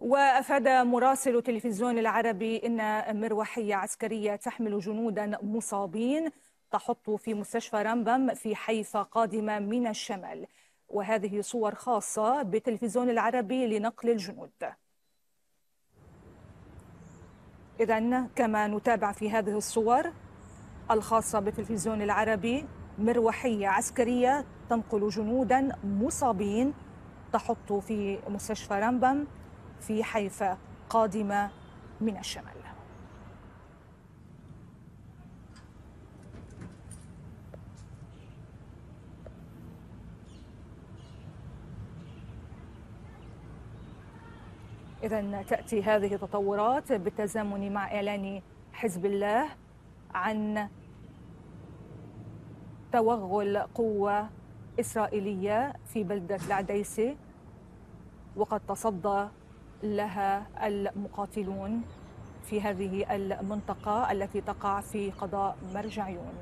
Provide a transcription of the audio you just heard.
وأفاد مراسل تلفزيون العربي أن مروحية عسكرية تحمل جنودا مصابين تحط في مستشفى رمبم في حيفا قادمة من الشمال. وهذه صور خاصة بالتلفزيون العربي لنقل الجنود. إذا كما نتابع في هذه الصور الخاصة بالتلفزيون العربي مروحية عسكرية تنقل جنودا مصابين تحط في مستشفى رمبم في حيفا قادمة من الشمال. إذا تأتي هذه التطورات بالتزامن مع إعلان حزب الله عن توغل قوة إسرائيلية في بلدة العديسي وقد تصدى لها المقاتلون في هذه المنطقة التي تقع في قضاء مرجعيون.